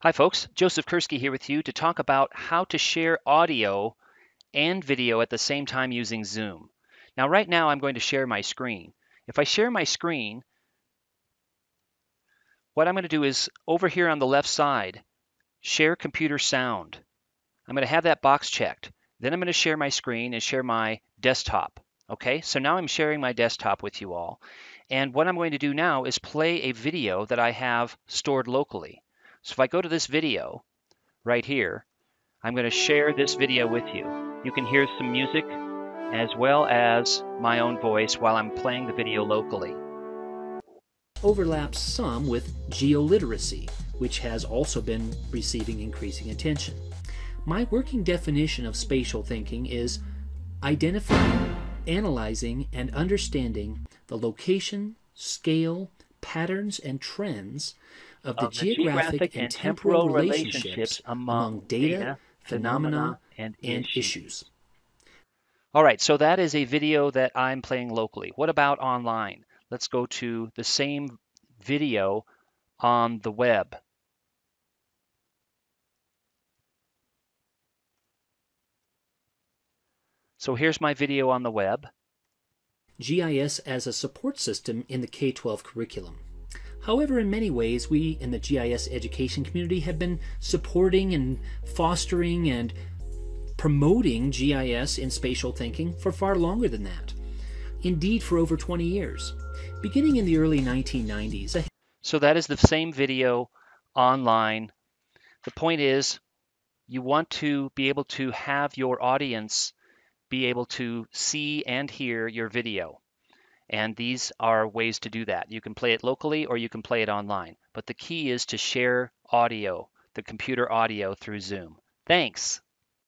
Hi folks, Joseph Kerski here with you to talk about how to share audio and video at the same time using Zoom. Now right now I'm going to share my screen. If I share my screen, what I'm going to do is over here on the left side, share computer sound. I'm going to have that box checked. Then I'm going to share my screen and share my desktop. Okay, so now I'm sharing my desktop with you all. And what I'm going to do now is play a video that I have stored locally. So if I go to this video right here, I'm going to share this video with you. You can hear some music as well as my own voice while I'm playing the video locally. Overlaps some with geoliteracy, which has also been receiving increasing attention. My working definition of spatial thinking is identifying, analyzing, and understanding the location, scale, patterns, and trends of the, of the geographic, geographic and temporal temporal relationships relationships among among data, data, phenomena, phenomena, and, and issues. issues. All right, so that is a video that I'm playing locally. What about online? Let's go to the same video on the web. So here's my video on the web. GIS as a support system in the K 12 curriculum. However, in many ways, we in the GIS education community have been supporting and fostering and promoting GIS in spatial thinking for far longer than that. Indeed, for over 20 years. Beginning in the early 1990s, So that is the same video online. The point is you want to be able to have your audience be able to see and hear your video. And these are ways to do that. You can play it locally or you can play it online. But the key is to share audio, the computer audio through Zoom. Thanks.